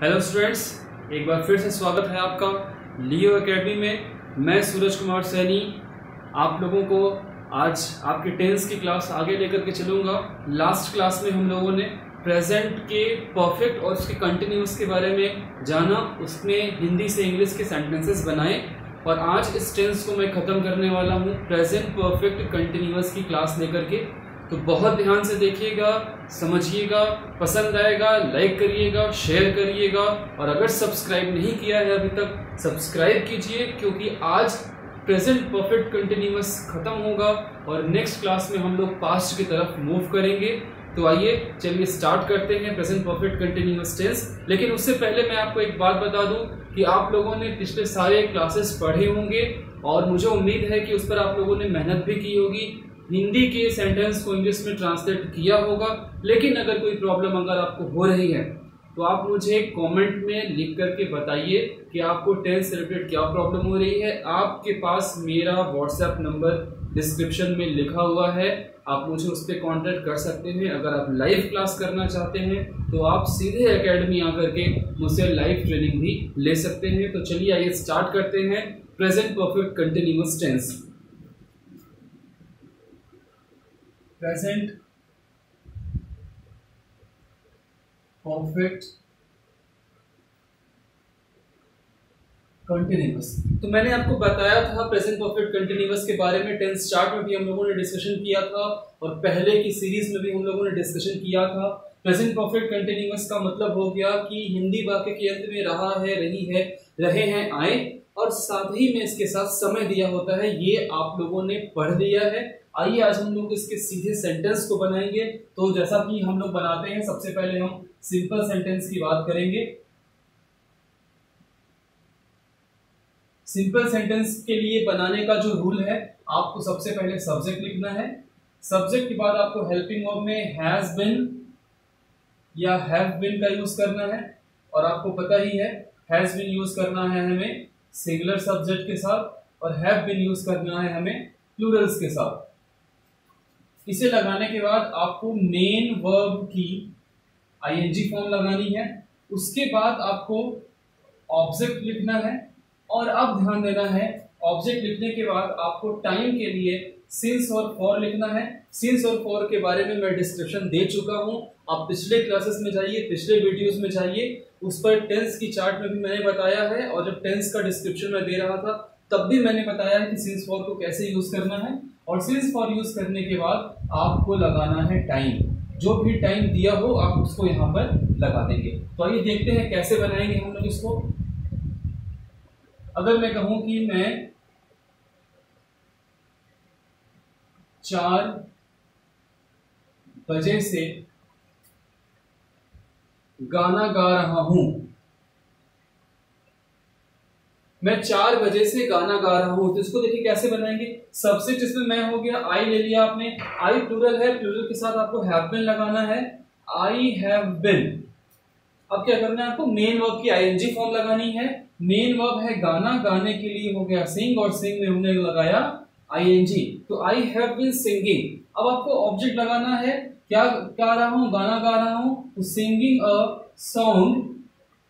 Hello students एक बार फिर से स्वागत है आपका लियो एकेडमी में। मैं सूरज कुमार सैनी। आप लोगों को आज आपके टेंस की क्लास आगे लेकर के चलूँगा। लास्ट क्लास में हम लोगों ने प्रेजेंट के परफेक्ट और उसके कंटिन्यूस के बारे में जाना। उसमें हिंदी से इंग्लिश के सेंटेंसेस बनाए। और आज इस टेंस को मैं ख़त्म करने वाला हूँ। प्रेजेंट परफेक्ट कंटिन्यूस की क्लास लेकर के। तो बहुत ध्यान से देखिएगा, समझिएगा, पसंद आएगा लाइक करिएगा शेयर करिएगा और अगर सब्सक्राइब नहीं किया है अभी तक सब्सक्राइब कीजिए क्योंकि आज प्रेजेंट परफेक्ट कंटिन्यूस खत्म होगा और नेक्स्ट क्लास में हम लोग पास्ट की तरफ़ मूव करेंगे। तो आइए, चलिए स्टार्ट करते हैं प्रेजेंट परफेक्ट कंटिन्यूस टेंस लेकिन उससे पहले मैं आपको एक बात बता दूँ कि आप लोगों ने पिछले सारे क्लासेस पढ़े होंगे और मुझे उम्मीद है कि उस पर आप लोगों ने मेहनत भी की होगी। हिंदी के सेंटेंस को इंग्लिश में ट्रांसलेट किया होगा। लेकिन अगर कोई प्रॉब्लम अगर आपको हो रही है तो आप मुझे कमेंट में लिख करके बताइए कि आपको टेंस रिलेटेड क्या प्रॉब्लम हो रही है। आपके पास मेरा व्हाट्सएप नंबर डिस्क्रिप्शन में लिखा हुआ है। आप मुझे उस पर कॉन्टेक्ट कर सकते हैं। अगर आप लाइव क्लास करना चाहते हैं तो आप सीधे एकेडमी आकर के मुझसे लाइव ट्रेनिंग भी ले सकते हैं। तो चलिए आइए स्टार्ट करते हैं। Present perfect continuous tense present perfect continuous तो मैंने आपको बताया था प्रेजेंट परफेक्ट कंटिन्यूस के बारे में टेंस चार्ट में भी हम लोगों ने डिस्कशन किया था और पहले की सीरीज़ में भी हम लोगों ने डिस्कशन किया था। प्रेजेंट परफेक्ट कंटिन्यूस का मतलब हो गया कि हिंदी वाक्य के अंत में रहा है, रही है, रहे हैं, आए और साथ ही में इसके साथ समय दिया होता है, ये आप लोगों ने पढ़ दिया है। आइए आज हम लोग इसके सीधे सेंटेंस को बनाएँगे। तो जैसा कि हम लोग बनाते हैं, सबसे पहले हम सिंपल सेंटेंस की बात करेंगे। सिंपल सेंटेंस के लिए बनाने का जो रूल है, आपको सबसे पहले सब्जेक्ट लिखना है। सब्जेक्ट के बाद आपको हेल्पिंग वर्ब में हैज़ बिन या हैव बिन का यूज़ करना है। और आपको पता ही है हैज़ बिन यूज़ करना है हमें सिंगुलर सब्जेक्ट के साथ और हैव बिन यूज़ करना है हमें प्लूरल्स के साथ। इसे लगाने के बाद आपको मेन वर्ब की आईएनजी फॉर्म लगानी है। उसके बाद आपको ऑब्जेक्ट लिखना है और अब ध्यान देना है ऑब्जेक्ट लिखने के बाद आपको टाइम के लिए सिंस और फॉर लिखना है। सिंस और फॉर के बारे में मैं डिस्क्रिप्शन दे चुका हूँ। आप पिछले क्लासेस में जाइए, पिछले वीडियोस में जाइए। उस पर टेंस की चार्ट में भी मैंने बताया है और जब टेंस का डिस्क्रिप्शन में दे रहा था, तब भी मैंने बताया है कि सिंस फॉर को कैसे यूज़ करना है। और सिंस फॉर यूज़ करने के बाद आपको लगाना है टाइम जो भी टाइम दिया हो, आप उसको यहाँ पर लगा देंगे। तो आइए देखते हैं कैसे बनाएँगे हम लोग इसको। अगर मैं कहूँ कि मैं चार बजे से गाना गा रहा हूँ मैं चार बजे से गाना गा रहा हूँ तो इसको देखिए कैसे बनाएँगे? सब्जेक्ट इसमें मैं हो गया आई ले लिया आपने। आई प्लूरल है प्लूरल के साथ आपको हैव बिन लगाना है। आई हैव बिन अब क्या करना है आपको? मेन वर्ब की आईएनजी फॉर्म लगानी है। मेन वर्ब है गाना, गाने के लिए हो गया सिंग और सिंग में हमने लगाया आईएनजी तो आई हैव बिन सिंगिंग अब आपको ऑब्जेक्ट लगाना है। क्या गा रहा हूँ? गाना गा रहा हूँ। सिंगिंग अ सॉन्ग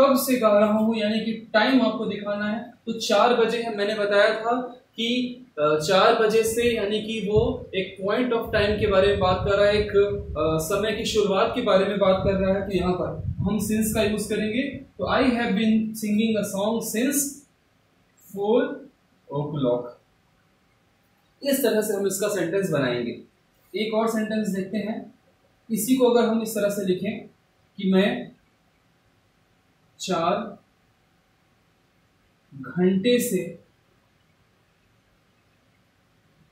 कब से गा रहा हूँ, यानी कि टाइम आपको दिखाना है। तो चार बजे है, मैंने बताया था कि चार बजे से, यानी कि वो एक पॉइंट ऑफ़ टाइम के बारे में बात कर रहा है, एक समय की शुरुआत के बारे में बात कर रहा है। तो यहाँ पर हम सिंस का यूज़ करेंगे। तो I have been singing a song since four o'clock इस तरह से हम इसका सेंटेंस बनाएँगे। एक और सेंटेंस देखते हैं। इसी को अगर हम इस तरह से लिखें कि मैं चार घंटे से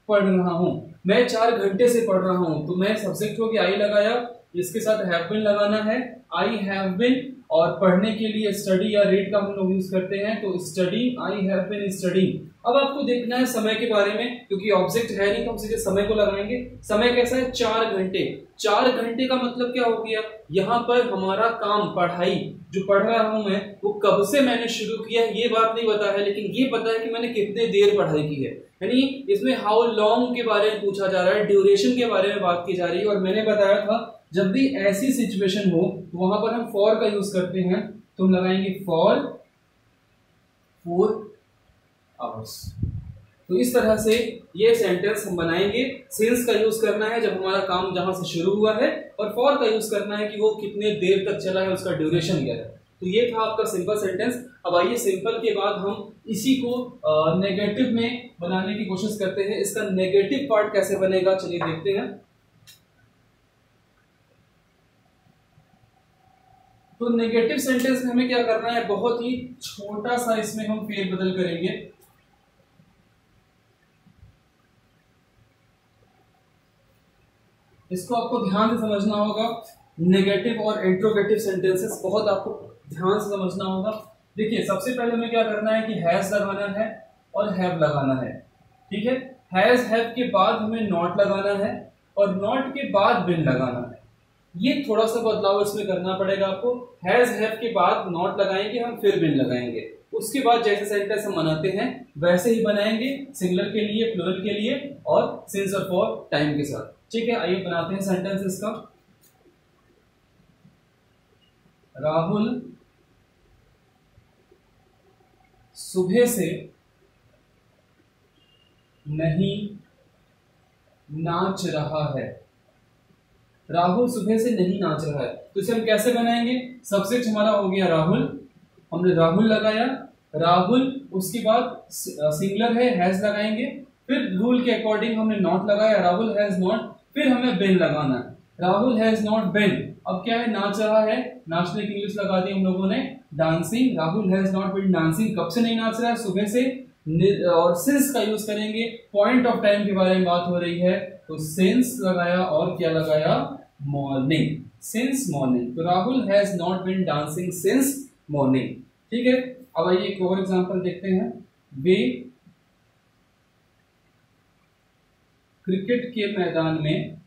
पढ़ रहा हूँ। मैं चार घंटे से पढ़ रहा हूँ तो मैं सब्जेक्ट को आई लगाया इसके साथ हैव बिन लगाना है आई हैव बिन और पढ़ने के लिए स्टडी या रीड का हम लोग यूज़ करते हैं तो study I have been study अब आपको देखना है समय के बारे में, क्योंकि ऑब्जेक्ट है नहीं तो हम सीधे समय को लगाएँगे। समय कैसा है? चार घंटे। चार घंटे का मतलब क्या हो गया? यहाँ पर हमारा काम, पढ़ाई, जो पढ़ रहा हूँ मैं, वो कब से मैंने शुरू किया ये बात नहीं बता है, लेकिन ये पता है कि मैंने कितने देर पढ़ाई की है। यानी इसमें हाउ लॉन्ग के बारे में पूछा जा रहा है ड्यूरेशन के बारे में बात की जा रही है, और मैंने बताया था जब भी ऐसी सिचुएशन हो तो वहाँ पर हम फॉर का यूज़ करते हैं। तो हम लगाएँगे फॉर फोर आवर्स तो इस तरह से ये सेंटेंस हम बनाएँगे। सिंस का यूज़ करना है, जब हमारा काम जहाँ से शुरू हुआ है, और फॉर का यूज़ करना है कि वो कितने देर तक चला है, उसका ड्यूरेशन क्या है। तो ये था आपका सिंपल सेंटेंस अब आइए सिंपल के बाद हम इसी को नेगेटिव में बनाने की कोशिश करते हैं। इसका नेगेटिव पार्ट कैसे बनेगा, चलिए देखते हैं। तो नेगेटिव सेंटेंस में हमें क्या करना है? बहुत ही छोटा सा इसमें हम फेर बदल करेंगे। इसको आपको ध्यान से समझना होगा। नेगेटिव और इंट्रोगेटिव सेंटेंसेस बहुत आपको ध्यान से समझना होगा। देखिए, सबसे पहले हमें क्या करना है कि हैज़ लगाना है और हैव लगाना है। ठीक है? हैज़ हैव के बाद हमें नॉट लगाना है और नॉट के बाद बिन लगाना है। ये थोड़ा सा बदलाव इसमें करना पड़ेगा आपको। हैज़ हैव के बाद नॉट लगाएँगे, हम फिर बिन लगाएँगे। उसके बाद जैसे सेंटेंस हम बनाते हैं, वैसे ही बनाएँगे सिंगलर के लिए प्लूरल के लिए और सिंस और फॉर टाइम के साथ। ठीक है, आइए बनाते हैं सेंटेंस इसका। राहुल सुबह से नहीं नाच रहा है। राहुल सुबह से नहीं नाच रहा है। तो इसे हम कैसे बनाएँगे? सब्जेक्ट हमारा हो गया राहुल। हमने राहुल लगाया। राहुल, उसके बाद सिंगलर है, हैज़ लगाएँगे। फिर रूल के अकॉर्डिंग हमने नॉट लगाया, राहुल हैज़ नॉट। फिर हमें बेन लगाना है। Rahul has not been. अब क्या है? नाच रहा है। नाचने की इंग्लिश लगा दी हम लोगों ने। Dancing. Rahul has not been dancing. कब से नहीं नाच रहा है? सुबह से। और सिंस का यूज़ करेंगे। पॉइंट ऑफ़ टाइम के बारे में बात हो रही है। तो सिंस लगाया और क्या लगाया? मॉर्निंग सिंस मॉर्निंग तो Rahul has not been dancing since morning ठीक है? अब आइए एक और एग्जांपल देखते हैं. वे क्रिकेट के मैदान में,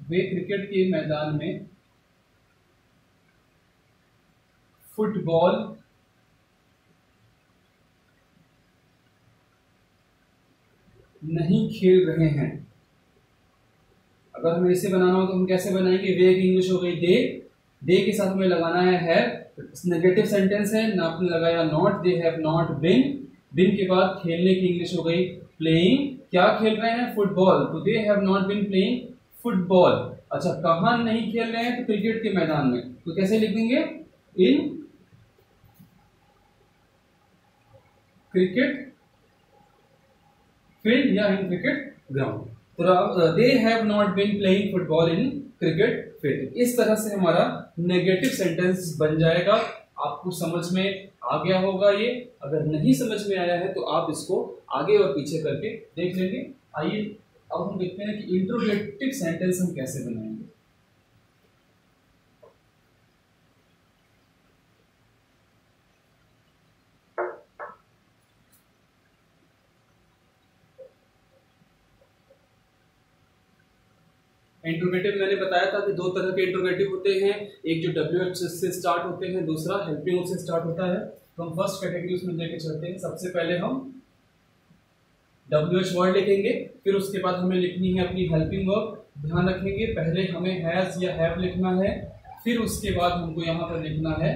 वे क्रिकेट के मैदान में फुटबॉल नहीं खेल रहे हैं। अगर हमें इसे बनाना हो तो हम कैसे बनाएँगे? वे की इंग्लिश हो गई दे दे के साथ हमें लगाना है हैव नेगेटिव सेंटेंस है, ना आपने लगाया not they have not been been के बाद खेलने की इंग्लिश हो गई प्लेइंग क्या खेल रहे हैं? फुटबॉल तो they have not been playing football अच्छा कहा नहीं खेल रहे हैं? तो क्रिकेट के मैदान में. तो कैसे लिखेंगे? इन क्रिकेट फ़ील्ड या in cricket ground they have not been playing football in cricket field इस तरह से हमारा नेगेटिव सेंटेंस बन जाएगा। आपको समझ में आ गया होगा ये। अगर नहीं समझ में आया है तो आप इसको आगे और पीछे करके देख लेंगे। आइए, अब हम देखते हैं कि इंट्रोगेटिव सेंटेंस हम कैसे बनाएँगे इंट्रोगेटिव मैंने बताया था कि दो तरह के इंट्रोगेटिव होते हैं। एक जो डब्ल्यू एच से स्टार्ट होते हैं, दूसरा हेल्पिंग से स्टार्ट होता है। तो हम फ़र्स्ट कैटेगरी उसमें लेके चलते हैं। सबसे पहले हम डब्ल्यू एच वर्ड लिखेंगे, फिर उसके बाद हमें लिखनी है अपनी हेल्पिंग वर्क ध्यान रखेंगे, पहले हमें हैज़ या हैव लिखना है, फिर उसके बाद हमको यहाँ पर लिखना है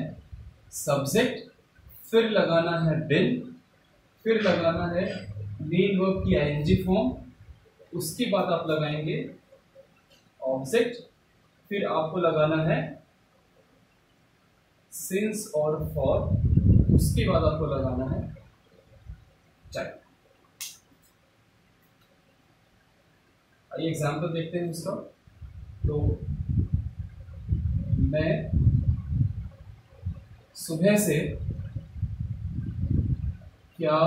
सब्जेक्ट फिर लगाना है बिन, फिर लगाना है मेन वर्ब की आईएनजी फॉर्म उसके बाद आप लगाएँगे ऑब्जेक्ट फिर आपको लगाना है सिंस और फॉर उसके बाद आपको लगाना है चाइल्ड आइए एग्ज़ाम्पल देखते हैं इसका तो मैं सुबह से क्या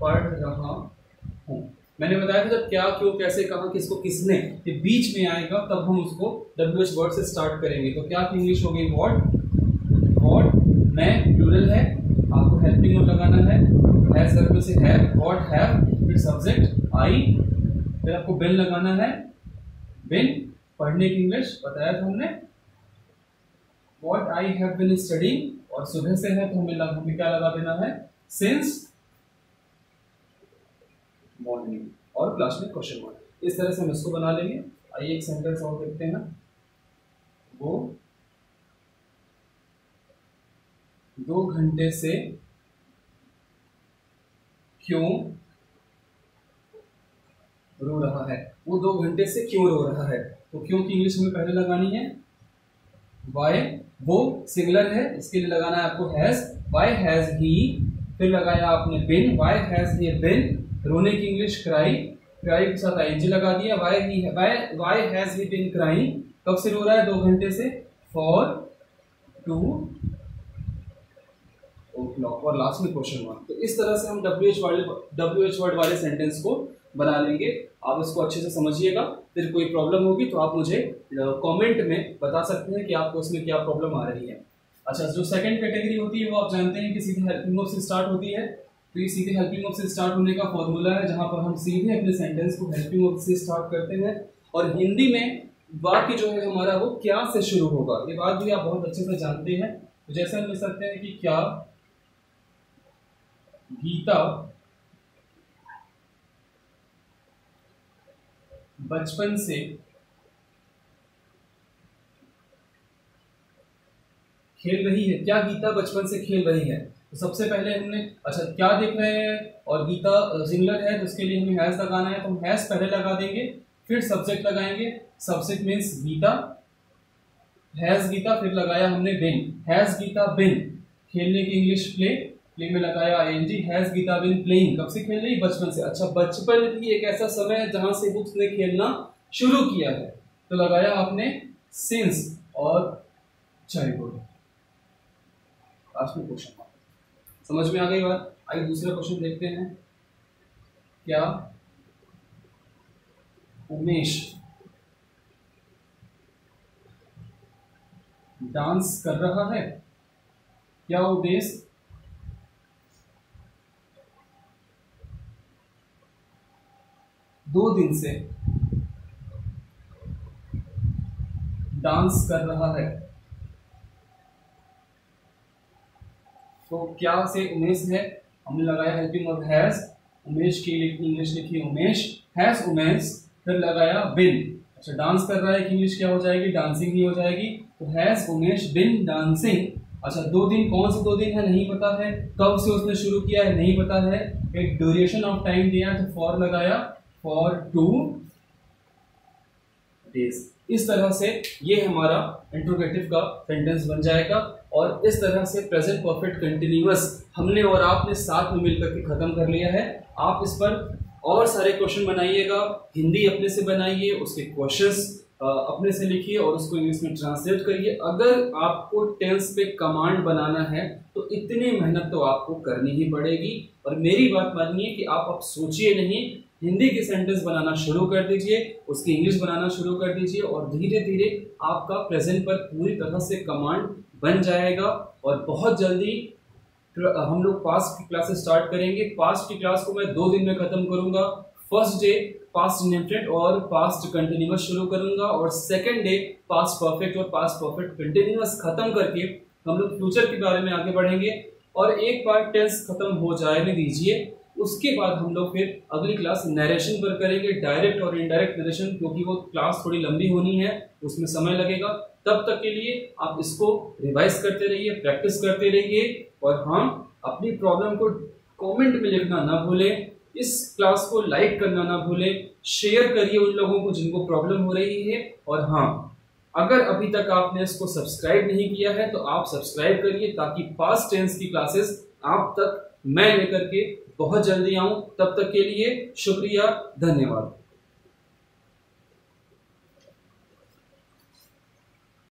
पढ़ रहा हूँ? मैंने बताया था जब क्या, क्यों, कैसे, कहा, किसको, किसने ये बीच में आएगा, तब हम उसको डब्ल्यू एच वर्ड से स्टार्ट करेंगे। तो क्या इंग्लिश हो गई वॉट वॉट मैं प्लूरल है, आपको हेल्पिंग वर्ड लगाना है हैज़ सर्कल से हैव व्हाट हैव फिर सब्जेक्ट आई फिर आपको बिन लगाना है बिन पढ़ने की इंग्लिश बताया था हमने। What I have been studying और सुबह से है तो हमें हमें क्या लगा देना है? सिंस मॉर्निंग और क्लास में क्वेश्चन मार्क इस तरह से हम इसको बना लेंगे। आइए एक सेंटेंस और देखते हैं वो दो घंटे से क्यों रो रहा है? वो दो घंटे से क्यों रो रहा है? तो क्यों की इंग्लिश हमें पहले लगानी है? वाई वो सिंगलर है, इसके लिए लगाना है आपको हैज़ वाई हैज़ ही फिर लगाया आपने बिन वाई हैज़ ही बिन रोने की इंग्लिश क्राई क्राई के साथ आई लगा दिया। Why he why why has he been crying कब से रो रहा है? दो घंटे से। फॉर टू क्लॉक और लास्ट में क्वेश्चन मार्क तो इस तरह से हम डब्ल्यू एच वाले डब्ल्यू एच वर्ड वाले सेंटेंस को बना लेंगे। आप इसको अच्छे से समझिएगा। फिर कोई प्रॉब्लम होगी तो आप मुझे कमेंट में बता सकते हैं कि आपको उसमें क्या प्रॉब्लम आ रही है। अच्छा जो सेकंड कैटेगरी होती है वो आप जानते हैं कि सीधे हेल्पिंग से स्टार्ट होती है। तो ये सीधे हेल्पिंग ऑफ़ से स्टार्ट होने का फॉर्मूला है, जहाँ पर हम सीधे अपने सेंटेंस को हेल्पिंग ऑफ़ से स्टार्ट करते हैं। और हिंदी में वाक्य जो है हमारा वो क्या से शुरू होगा? ये बात भी आप बहुत अच्छे से जानते हैं। तो जैसे हम लिख सकते हैं कि क्या? गीता बचपन से खेल रही है। क्या गीता बचपन से खेल रही है? सबसे पहले हमने अच्छा क्या देख रहे हैं? और गीता सिंगलर है तो उसके लिए हमें हैज़ लगाना है तो हम हैज़ पहले लगा देंगे, फिर सब्जेक्ट लगाएँगे। Subject means Geeta has Geeta, फिर लगाया हमने बिन हैज़ गीता बिन खेलने की इंग्लिश प्ले प्ले में लगाया I N G has Geeta been playing कब से खेल रही? बचपन से। अच्छा बचपन भी एक ऐसा समय है जहाँ से बुक्स ने खेलना शुरू किया है। तो लगाया आपने सिंस और चाइल्डहुड लास्ट में क्वेश्चन समझ में आ गई बात? आइए दूसरा क्वेश्चन देखते हैं। क्या? उमेश। डांस कर रहा है? क्या उमेश? दो दिन से। डांस कर रहा है। तो क्या से उमेश है? हमने लगाया हेल्पिंग और हैज़ उमेश की इंग्लिश लिखी उमेश। हैज़ उमेश, फिर लगाया बिन। अच्छा डांस कर रहा है कि इंग्लिश क्या हो जाएगी? डांसिंग ही हो जाएगी। तो हैज़ उमेश बिन डांसिंग अच्छा दो दिन, कौन से दो दिन है? नहीं पता है। कब से उसने शुरू किया है? नहीं पता है। एक ड्यूरेशन ऑफ़ टाइम दिया तो फॉर लगाया। फॉर टू डेज़ इस तरह से ये हमारा इंट्रोगेटिव का सेंटेंस बन जाएगा। और इस तरह से प्रेजेंट परफेक्ट कंटिन्यूस हमने और आपने साथ में मिलकर के खत्म कर लिया है। आप इस पर और सारे क्वेश्चन बनाइएगा। हिंदी अपने से बनाइए, उसके क्वेश्चंस अपने से लिखिए और उसको इंग्लिश में ट्रांसलेट करिए। अगर आपको टेंस पे कमांड बनाना है तो इतनी मेहनत तो आपको करनी ही पड़ेगी। और मेरी बात मानिए कि आप अब सोचिए नहीं, हिंदी के सेंटेंस बनाना शुरू कर दीजिए, उसकी इंग्लिश बनाना शुरू कर दीजिए और धीरे धीरे आपका प्रेजेंट पर पूरी तरह से कमांड बन जाएगा और बहुत जल्दी हम लोग पास्ट की क्लासेस स्टार्ट करेंगे। पास्ट की क्लास को मैं दो दिन में खत्म करूँगा। फ़र्स्ट डे पास्ट इनहेरिटेड और पास्ट कंटिन्यूस शुरू करूँगा और सेकेंड डे पास्ट परफेक्ट और पास्ट परफेक्ट कंटिन्यूस खत्म करके हम लोग फ्यूचर के बारे में आगे बढ़ेंगे। और एक बार टेंस खत्म हो जाने दीजिए, उसके बाद हम लोग फिर अगली क्लास नरेशन पर करेंगे। डायरेक्ट और इनडायरेक्ट नरेशन क्योंकि वो क्लास थोड़ी लंबी होनी है, उसमें समय लगेगा। तब तक के लिए आप इसको रिवाइज करते रहिए प्रैक्टिस करते रहिए और हम अपनी प्रॉब्लम को कमेंट में लिखना ना भूलें, इस क्लास को लाइक करना ना भूलें शेयर करिए उन लोगों को जिनको प्रॉब्लम हो रही है और हाँ अगर अभी तक आपने इसको सब्सक्राइब नहीं किया है तो आप सब्सक्राइब करिए ताकि पास्ट टेंस की क्लासेस आप तक मैं लेकर के बहुत जल्दी आऊँ। तब तक के लिए शुक्रिया, धन्यवाद।